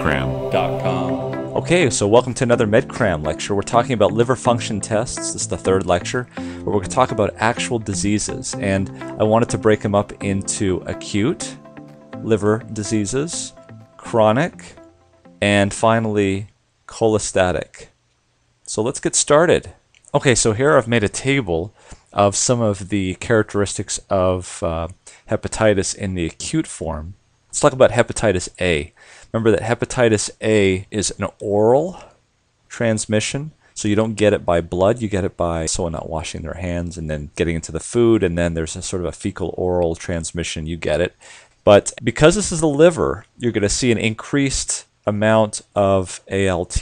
medcram.com. Okay, so welcome to another MedCram lecture. We're talking about liver function tests. This is the third lecture where we're going to talk about actual diseases. And I wanted to break them up into acute liver diseases, chronic, and finally cholestatic. So let's get started. Okay, so here I've made a table of some of the characteristics of uh, hepatitis in the acute form. Let's talk about hepatitis A. Remember that hepatitis A is an oral transmission, so you don't get it by blood, you get it by someone not washing their hands and then getting into the food, and then there's a sort of a fecal oral transmission, you get it. But because this is the liver, you're going to see an increased amount of ALT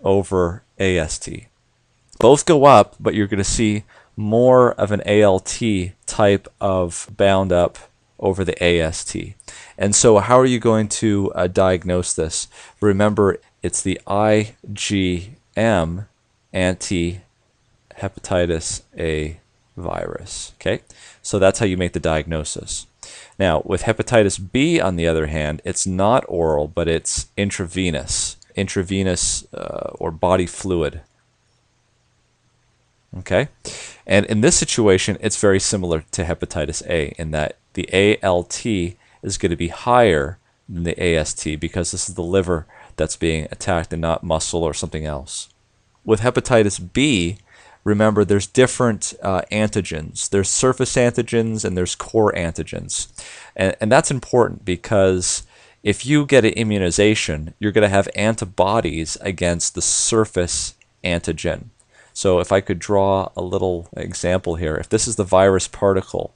over AST. Both go up, but you're going to see more of an ALT type of bound up over the AST. And so, how are you going to uh, diagnose this? Remember, it's the IgM anti hepatitis A virus. Okay, so that's how you make the diagnosis. Now, with hepatitis B, on the other hand, it's not oral, but it's intravenous, intravenous uh, or body fluid. Okay, and in this situation, it's very similar to hepatitis A in that the ALT is going to be higher than the AST because this is the liver that's being attacked and not muscle or something else. With hepatitis B, remember there's different uh, antigens. There's surface antigens and there's core antigens. And, and that's important because if you get an immunization, you're going to have antibodies against the surface antigen. So if I could draw a little example here, if this is the virus particle,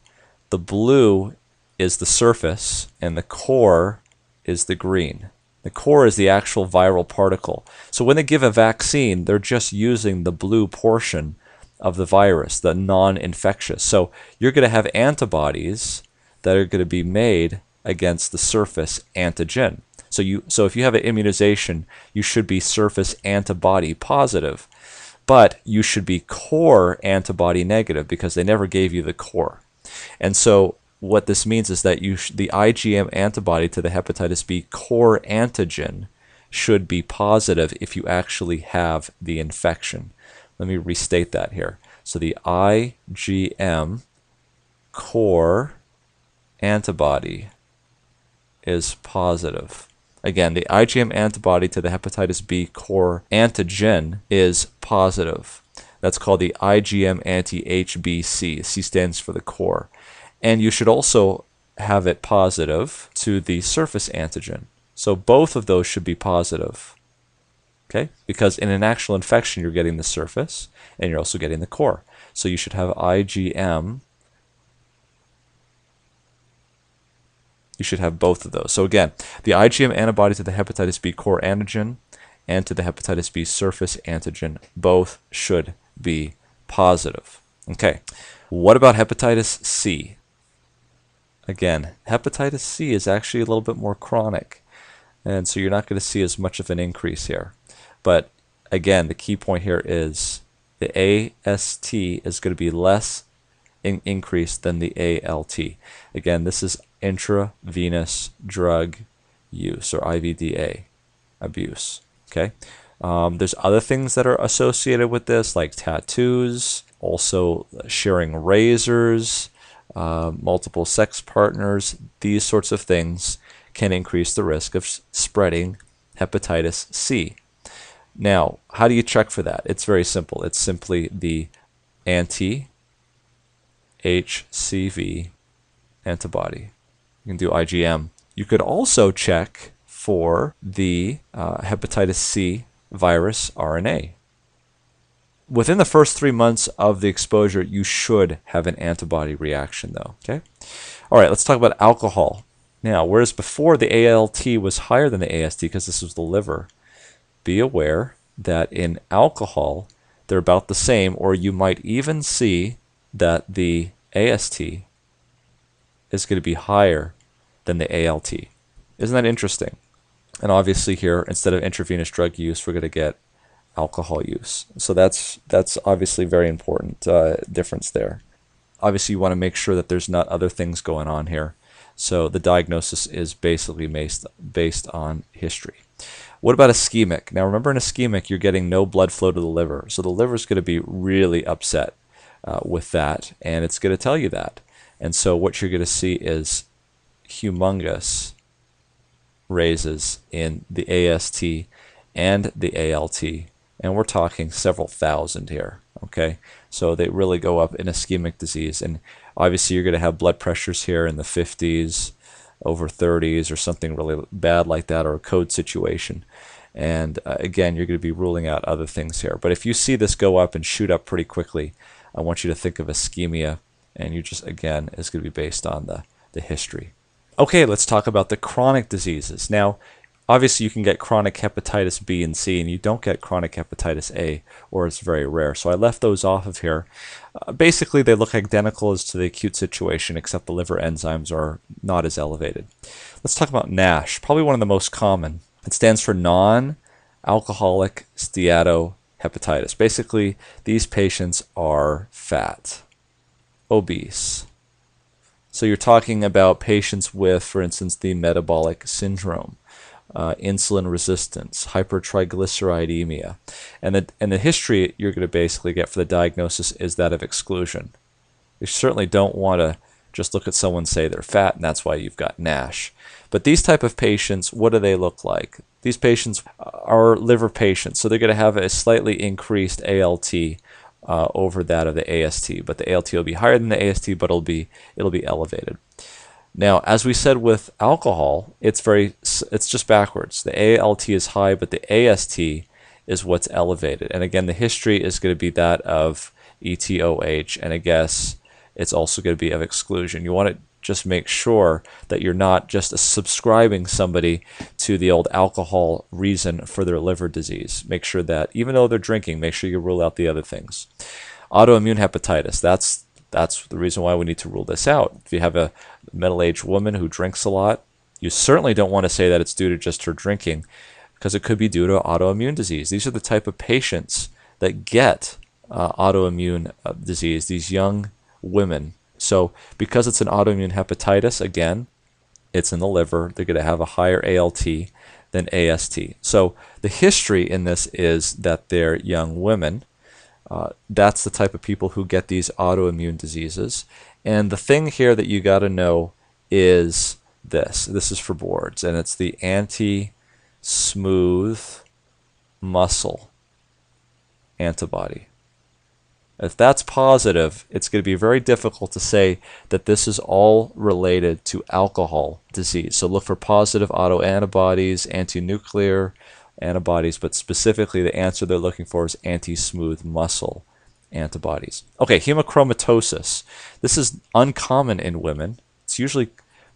the blue is the surface and the core is the green. The core is the actual viral particle. So when they give a vaccine, they're just using the blue portion of the virus, the non-infectious. So you're going to have antibodies that are going to be made against the surface antigen. So you so if you have an immunization, you should be surface antibody positive. But you should be core antibody negative because they never gave you the core. And so what this means is that you the IgM antibody to the hepatitis B core antigen should be positive if you actually have the infection. Let me restate that here. So the IgM core antibody is positive. Again, the IgM antibody to the hepatitis B core antigen is positive. That's called the IgM anti-HBC. C stands for the core. And you should also have it positive to the surface antigen. So both of those should be positive. Okay? Because in an actual infection, you're getting the surface and you're also getting the core. So you should have IgM. You should have both of those. So again, the IgM antibody to the hepatitis B core antigen and to the hepatitis B surface antigen both should be positive. Okay. What about hepatitis C? Again, hepatitis C is actually a little bit more chronic, and so you're not going to see as much of an increase here. But again, the key point here is the AST is going to be less in increase than the ALT. Again, this is intravenous drug use or IVDA abuse. Okay. Um, there's other things that are associated with this, like tattoos, also sharing razors, uh, multiple sex partners, these sorts of things can increase the risk of spreading hepatitis C. Now, how do you check for that? It's very simple. It's simply the anti HCV antibody. You can do IgM. You could also check for the uh, hepatitis C virus RNA within the first three months of the exposure, you should have an antibody reaction, though. Okay. All right. Let's talk about alcohol. Now, whereas before the ALT was higher than the AST because this was the liver, be aware that in alcohol they're about the same, or you might even see that the AST is going to be higher than the ALT. Isn't that interesting? And obviously here, instead of intravenous drug use, we're going to get alcohol use. So that's that's obviously very important uh, difference there. Obviously, you want to make sure that there's not other things going on here. So the diagnosis is basically based based on history. What about ischemic? Now remember in ischemic, you're getting no blood flow to the liver. So the liver is going to be really upset uh, with that, and it's going to tell you that. And so what you're going to see is humongous raises in the AST and the ALT, and we're talking several thousand here. Okay, so they really go up in ischemic disease, and obviously you're going to have blood pressures here in the 50s, over 30s, or something really bad like that, or a code situation. And uh, again, you're going to be ruling out other things here. But if you see this go up and shoot up pretty quickly, I want you to think of ischemia, and you just again is going to be based on the the history. Okay, let's talk about the chronic diseases. Now, obviously you can get chronic hepatitis B and C, and you don't get chronic hepatitis A, or it's very rare. So I left those off of here. Uh, basically, they look identical as to the acute situation, except the liver enzymes are not as elevated. Let's talk about NASH, probably one of the most common. It stands for non-alcoholic steatohepatitis. Basically, these patients are fat, obese, so you're talking about patients with, for instance, the metabolic syndrome, uh, insulin resistance, hypertriglyceridemia. And the, and the history you're going to basically get for the diagnosis is that of exclusion. You certainly don't want to just look at someone say they're fat and that's why you've got NASH. But these type of patients, what do they look like? These patients are liver patients, so they're going to have a slightly increased ALT uh, over that of the AST. But the ALT will be higher than the AST, but it'll be it'll be elevated. Now, as we said with alcohol, it's very it's just backwards. The ALT is high, but the AST is what's elevated. And again, the history is going to be that of ETOH, and I guess it's also going to be of exclusion. You want to just make sure that you're not just subscribing somebody to the old alcohol reason for their liver disease. Make sure that even though they're drinking, make sure you rule out the other things. Autoimmune hepatitis, that's that's the reason why we need to rule this out. If you have a middle-aged woman who drinks a lot, you certainly don't want to say that it's due to just her drinking because it could be due to autoimmune disease. These are the type of patients that get uh, autoimmune uh, disease, these young women so because it's an autoimmune hepatitis, again, it's in the liver. They're going to have a higher ALT than AST. So the history in this is that they're young women. Uh, that's the type of people who get these autoimmune diseases. And the thing here that you got to know is this. This is for boards, and it's the anti-smooth muscle antibody. If that's positive, it's going to be very difficult to say that this is all related to alcohol disease. So look for positive autoantibodies, anti-nuclear antibodies, but specifically the answer they're looking for is anti-smooth muscle antibodies. Okay, hemochromatosis. This is uncommon in women. It's usually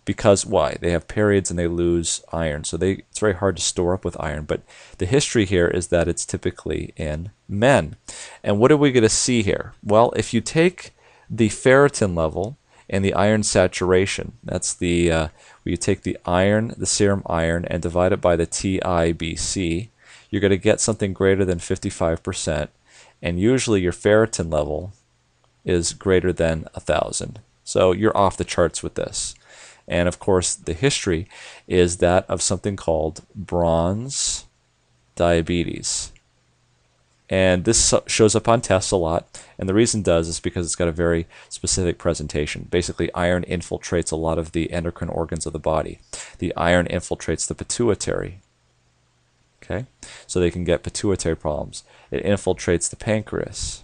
because why? They have periods and they lose iron. So they it's very hard to store up with iron. But the history here is that it's typically in men. And what are we going to see here? Well, if you take the ferritin level and the iron saturation, that's the uh, where you take the iron, the serum iron, and divide it by the TIBC, you're going to get something greater than 55%. And usually your ferritin level is greater than a 1,000. So you're off the charts with this. And of course, the history is that of something called bronze diabetes. And this shows up on tests a lot. And the reason does is because it's got a very specific presentation. Basically, iron infiltrates a lot of the endocrine organs of the body. The iron infiltrates the pituitary. Okay? So they can get pituitary problems. It infiltrates the pancreas.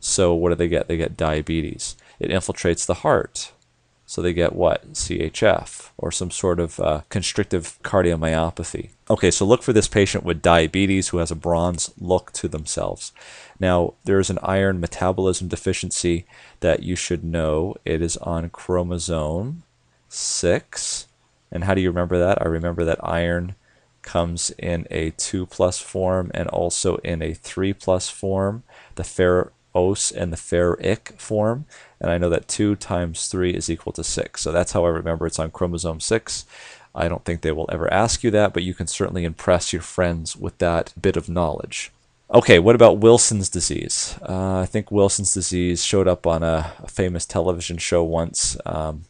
So what do they get? They get diabetes. It infiltrates the heart. So they get what? CHF or some sort of uh, constrictive cardiomyopathy. Okay, so look for this patient with diabetes who has a bronze look to themselves. Now, there's an iron metabolism deficiency that you should know. It is on chromosome 6. And how do you remember that? I remember that iron comes in a 2 plus form and also in a 3 plus form. The ferrous and the ferric form and I know that 2 times 3 is equal to 6. So that's how I remember it's on chromosome 6. I don't think they will ever ask you that, but you can certainly impress your friends with that bit of knowledge. Okay, what about Wilson's disease? Uh, I think Wilson's disease showed up on a, a famous television show once, um,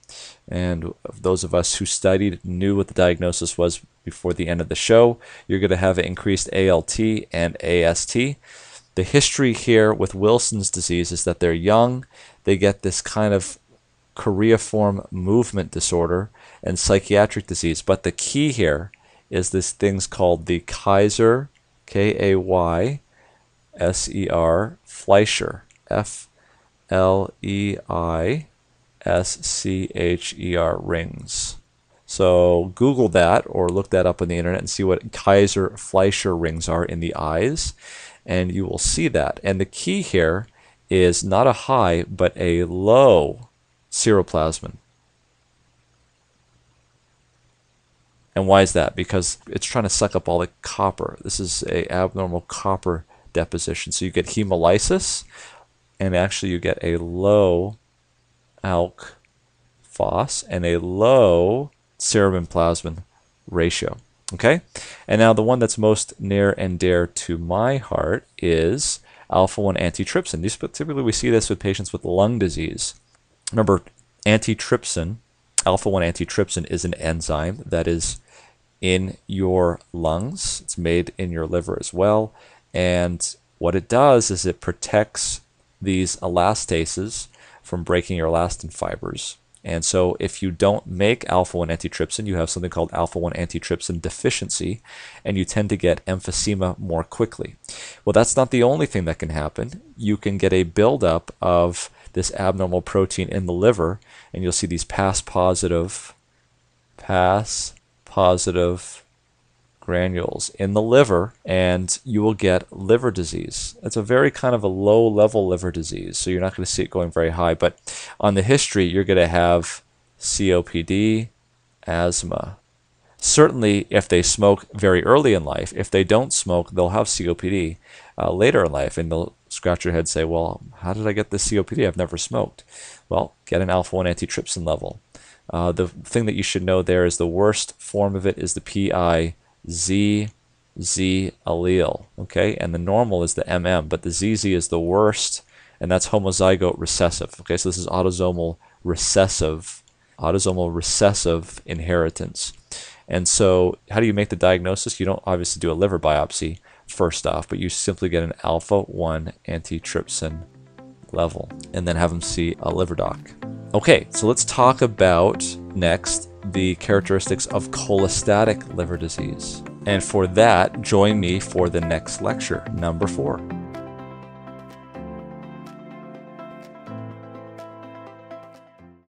and those of us who studied knew what the diagnosis was before the end of the show. You're going to have increased ALT and AST. The history here with Wilson's disease is that they're young, they get this kind of choreiform movement disorder and psychiatric disease, but the key here is this thing's called the Kayser, K A Y S E R Fleischer, F L E I S C H E R rings. So Google that or look that up on the internet and see what Kayser Fleischer rings are in the eyes, and you will see that. And the key here is not a high, but a low ceruloplasmin. And why is that? Because it's trying to suck up all the copper. This is a abnormal copper deposition. So you get hemolysis, and actually you get a low alk phos and a low ceruloplasmin ratio. Okay? And now the one that's most near and dear to my heart is alpha 1 antitrypsin. These, typically, we see this with patients with lung disease. Remember, antitrypsin, alpha 1 antitrypsin, is an enzyme that is in your lungs. It's made in your liver as well. And what it does is it protects these elastases from breaking your elastin fibers. And so if you don't make alpha-1 antitrypsin, you have something called alpha-1 antitrypsin deficiency, and you tend to get emphysema more quickly. Well, that's not the only thing that can happen. You can get a buildup of this abnormal protein in the liver, and you'll see these PAS positive, PAS positive granules in the liver and you will get liver disease. It's a very kind of a low level liver disease, so you're not going to see it going very high. But on the history, you're going to have COPD, asthma. Certainly, if they smoke very early in life, if they don't smoke, they'll have COPD uh, later in life, and they'll scratch your head and say, Well, how did I get this COPD? I've never smoked. Well, get an alpha 1 antitrypsin level. Uh, the thing that you should know there is the worst form of it is the PI Z, Z allele, okay? And the normal is the MM, but the ZZ is the worst, and that's homozygote recessive, okay? So this is autosomal recessive, autosomal recessive inheritance. And so how do you make the diagnosis? You don't obviously do a liver biopsy first off, but you simply get an alpha-1 antitrypsin level and then have them see a liver doc. Okay, so let's talk about next the characteristics of cholestatic liver disease. And for that, join me for the next lecture, number four.